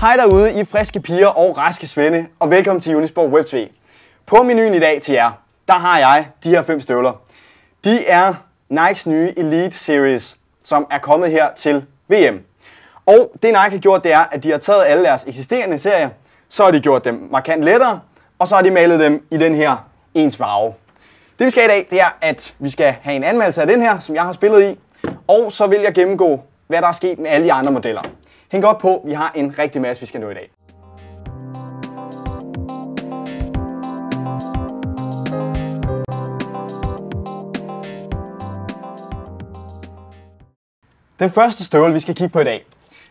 Hej derude, I friske piger og raske svende, og velkommen til Unisport Web TV. På menuen i dag til jer, der har jeg de her fem støvler. De er Nikes nye Elite Series, som er kommet her til VM. Og det Nike har gjort, det er, at de har taget alle deres eksisterende serier, så har de gjort dem markant lettere, og så har de malet dem i den her ens farve. Det vi skal i dag, det er, at vi skal have en anmeldelse af den her, som jeg har spillet i, og så vil jeg gennemgå, hvad der er sket med alle de andre modeller. Hæng godt på, vi har en rigtig masse, vi skal nå i dag. Den første støvle, vi skal kigge på i dag,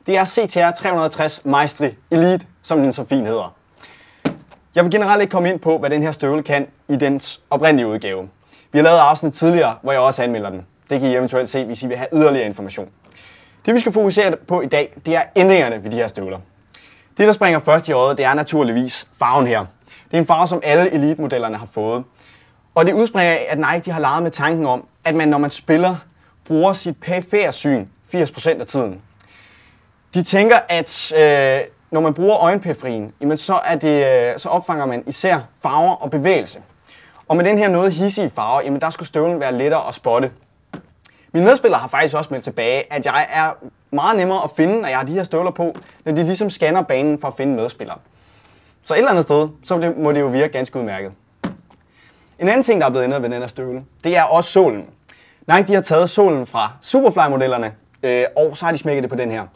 det er CTR 360 Maestri Elite, som den så fint hedder. Jeg vil generelt ikke komme ind på, hvad den her støvle kan i dens oprindelige udgave. Vi har lavet afsnit tidligere, hvor jeg også anmelder den. Det kan I eventuelt se, hvis I vil have yderligere information. Det vi skal fokusere på i dag, det er ændringerne ved de her støvler. Det, der springer først i øjet, det er naturligvis farven her. Det er en farve, som alle Elite-modellerne har fået. Og det udspringer af, at Nike de har leget med tanken om, at man, når man spiller, bruger sit perifære syn 80% af tiden. De tænker, at øh, når man bruger øjenperiferien, jamen så, er det, øh, så opfanger man især farver og bevægelse. Og med den her noget hissige farve, jamen der skulle støvlen være lettere at spotte. Mine medspillere har faktisk også meldt tilbage, at jeg er meget nemmere at finde, når jeg har de her støvler på, når de ligesom scanner banen for at finde medspillere. Så et eller andet sted, så må det jo virke ganske udmærket. En anden ting, der er blevet ændret ved den her støvle, det er også sålen. Nike de har taget sålen fra Superfly-modellerne, øh, og så har de smækket det på den her.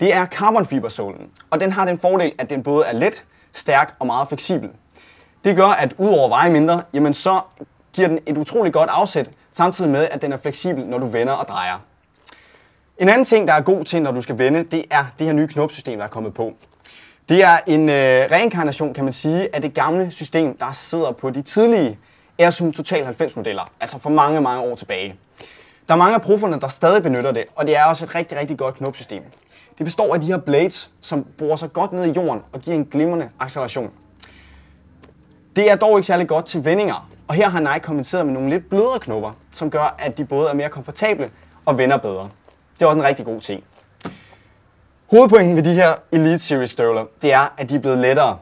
Det er carbonfibersolen, og den har den fordel, at den både er let, stærk og meget fleksibel. Det gør, at udover at veje mindre, jamen så giver den et utroligt godt afsæt, samtidig med, at den er fleksibel, når du vender og drejer. En anden ting, der er god til, når du skal vende, det er det her nye knopsystem, der er kommet på. Det er en øh, reinkarnation, kan man sige, af det gamle system, der sidder på de tidlige Airzoom Total 90 modeller, altså for mange, mange år tilbage. Der er mange af profferne, der stadig benytter det, og det er også et rigtig, rigtig godt knopsystem. Det består af de her blades, som borer sig godt ned i jorden og giver en glimrende acceleration. Det er dog ikke særlig godt til vendinger, og her har Nike kompenseret med nogle lidt blødere knopper, som gør, at de både er mere komfortable og vender bedre. Det er også en rigtig god ting. Hovedpointen ved de her Elite Series støvler, det er, at de er blevet lettere.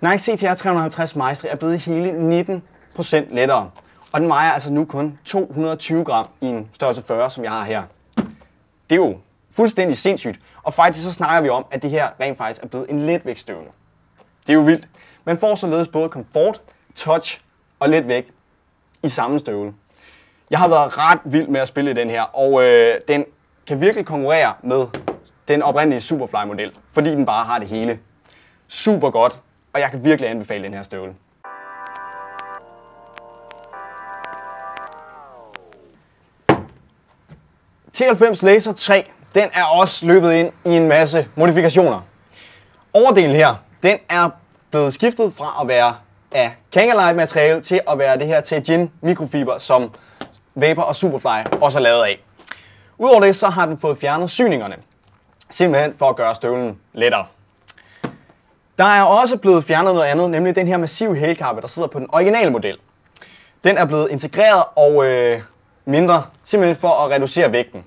Nike CTR 350 Maestri er blevet hele 19% lettere, og den vejer altså nu kun 220 gram i en størrelse 40, som jeg har her. Det er jo fuldstændig sindssygt, og faktisk så snakker vi om, at det her rent faktisk er blevet en letvægtstøvle. Det er jo vildt. Man får således både komfort, touch og lidt væk i samme støvle. Jeg har været ret vild med at spille i den her, og øh, den kan virkelig konkurrere med den oprindelige Superfly-model, fordi den bare har det hele. Super godt, og jeg kan virkelig anbefale den her støvle. T90 Laser 3, den er også løbet ind i en masse modifikationer. Overdelen her, den er blevet skiftet fra at være af Kangalite materiale til at være det her Teijin mikrofiber, som Vapor og Superfly også er lavet af. Udover det, så har den fået fjernet syningerne. Simpelthen for at gøre støvlen lettere. Der er også blevet fjernet noget andet, nemlig den her massive hælkappe, der sidder på den originale model. Den er blevet integreret og øh, mindre, simpelthen for at reducere vægten.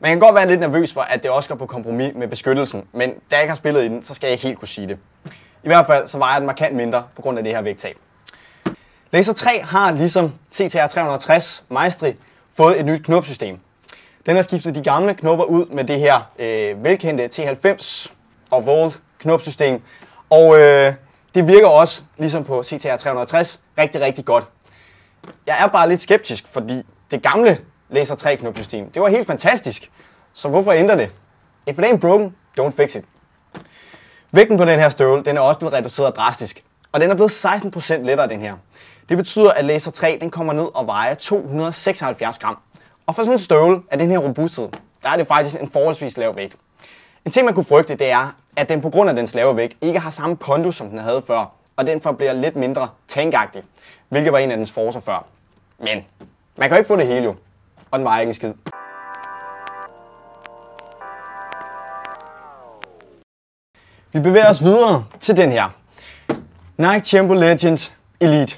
Man kan godt være lidt nervøs for, at det også går på kompromis med beskyttelsen, men da jeg ikke har spillet i den, så skal jeg ikke helt kunne sige det. I hvert fald så vejer den markant mindre på grund af det her vægttab. Laser 3 har ligesom CTR 360 Maestri fået et nyt knopsystem. Den har skiftet de gamle knopper ud med det her øh, velkendte T90 og Volt knopsystem. Og øh, det virker også, ligesom på CTR 360, rigtig, rigtig godt. Jeg er bare lidt skeptisk, fordi det gamle Laser 3 knopsystem, det var helt fantastisk. Så hvorfor ændre det? If it ain't broken, don't fix it. Vægten på den her støvle, den er også blevet reduceret drastisk. Og den er blevet 16% lettere, den her. Det betyder, at Laser 3 den kommer ned og vejer 276 gram. Og for sådan en støvle af den her robusthed, der er det faktisk en forholdsvis lav vægt. En ting, man kunne frygte, det er, at den på grund af dens lave vægt ikke har samme pondus, som den havde før, og den bliver lidt mindre tankagtig, hvilket var en af dens forser før. Men man kan jo ikke få det hele jo, og den vejer ikke en skid. Vi bevæger os videre til den her. Nike Tempo Legend Elite.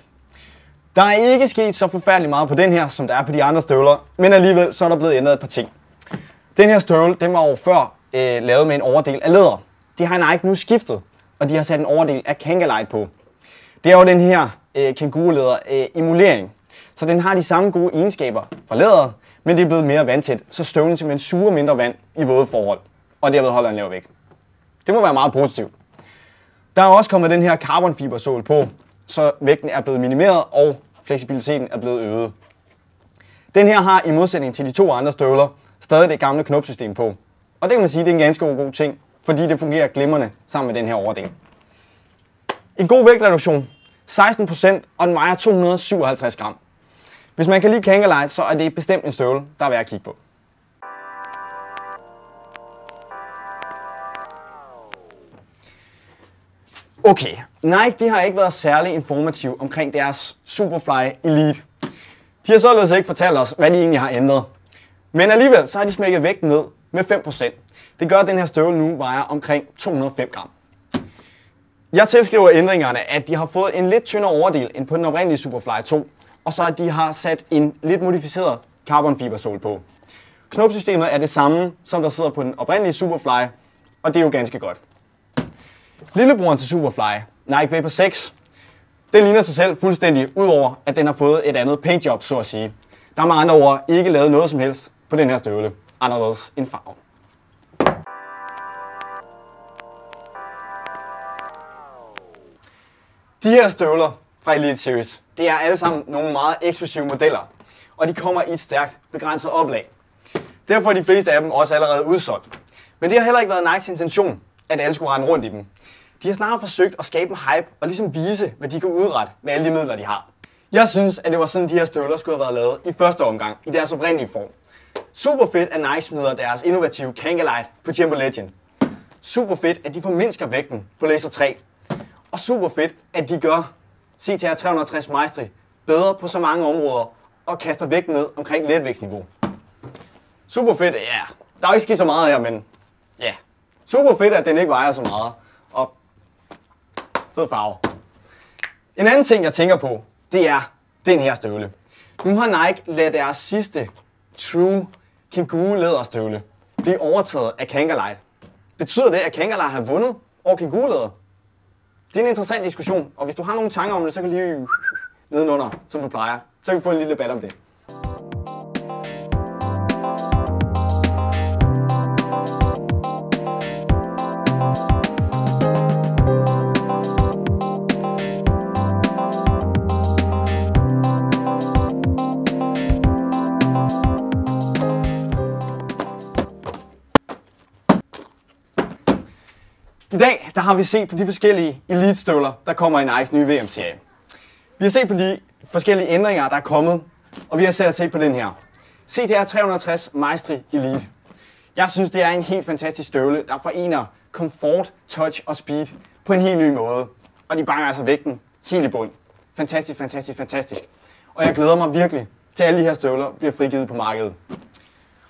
Der er ikke sket så forfærdeligt meget på den her, som der er på de andre støvler, men alligevel så er der blevet ændret et par ting. Den her støvle, den var jo før øh, lavet med en overdel af læder. det har Nike nu skiftet, og de har sat en overdel af Kangalite på. Det er jo den her øh, kanguruleder øh, emulering. Så den har de samme gode egenskaber fra læderet, men det er blevet mere vandtæt, så støvlen simpelthen suger mindre vand i våde forhold, og derved holder en lav vægt. Det må være meget positivt. Der er også kommet den her carbonfibersål på, så vægten er blevet minimeret, og fleksibiliteten er blevet øget. Den her har i modsætning til de to andre støvler stadig det gamle knopsystem på. Og det kan man sige, det er en ganske god ting, fordi det fungerer glimrende sammen med den her overdel. En god vægtreduktion, 16%, og den vejer 257 gram. Hvis man kan lide Kangalite, så er det bestemt en støvle, der er værd at kigge på. Okay, Nike de har ikke været særlig informativ omkring deres Superfly Elite. De har således ikke fortalt os, hvad de egentlig har ændret. Men alligevel så har de smækket vægten ned med 5%. Det gør, at den her støvle nu vejer omkring 205 gram. Jeg tilskriver ændringerne, at de har fået en lidt tyndere overdel end på den oprindelige Superfly 2, og så at de har sat en lidt modificeret carbonfiberstål på. Knopsystemet er det samme, som der sidder på den oprindelige Superfly, og det er jo ganske godt. Lillebroren til Superfly, Nike Vapor 6, den ligner sig selv fuldstændig, udover at den har fået et andet paintjob, så at sige. Der er med andre ord ikke lavet noget som helst på den her støvle, anderledes end farve. De her støvler fra Elite Series, det er alle sammen nogle meget eksklusive modeller, og de kommer i et stærkt begrænset oplag. Derfor er de fleste af dem også allerede udsolgt. Men det har heller ikke været Nikes intention, at alle skulle rende rundt i dem. De har snarere forsøgt at skabe en hype og ligesom vise, hvad de kan udrette med alle de midler, de har. Jeg synes, at det var sådan, de her støvler skulle have været lavet i første omgang, i deres oprindelige form. Super fedt, at Nike smider deres innovative Kangalite på Jumbo Legend. Super fedt, at de formindsker vægten på Laser 3. Og super fedt, at de gør CTR 360 Maestri bedre på så mange områder og kaster vægten ned omkring letvægtsniveau. Super fedt, ja. Der er ikke sket så meget her, men ja. Super fedt, at den ikke vejer så meget. Og fed farve. En anden ting, jeg tænker på, det er den her støvle. Nu har Nike ladet deres sidste True Kangoo læderstøvle blive overtaget af Kangalite. Betyder det, at Kangalite har vundet over Kangoo læder? Det er en interessant diskussion, og hvis du har nogle tanker om det, så kan du lige nedenunder, som du plejer. Så kan vi få en lille debat om det. Dag der har vi set på de forskellige elite-støvler, der kommer i Nikes nye VM-serie. Vi har set på de forskellige ændringer, der er kommet, og vi har set set på den her. CTR 360 Maestri Elite. Jeg synes, det er en helt fantastisk støvle, der forener komfort, touch og speed på en helt ny måde. Og de banger altså vægten helt i bund. Fantastisk, fantastisk, fantastisk. Og jeg glæder mig virkelig til, at alle de her støvler bliver frigivet på markedet.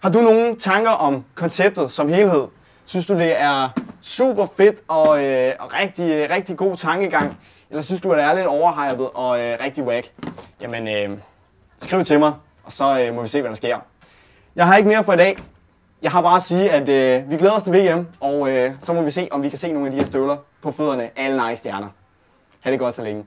Har du nogle tanker om konceptet som helhed? Synes du, det er super fedt og, øh, og rigtig, øh, rigtig god tankegang? Eller synes du, at det er lidt overhypet og øh, rigtig whack? Jamen, øh, skriv til mig, og så øh, må vi se, hvad der sker. Jeg har ikke mere for i dag. Jeg har bare at sige, at øh, vi glæder os til VM, og øh, så må vi se, om vi kan se nogle af de her støvler på fødderne alle nice stjerner. Ha' det godt så længe.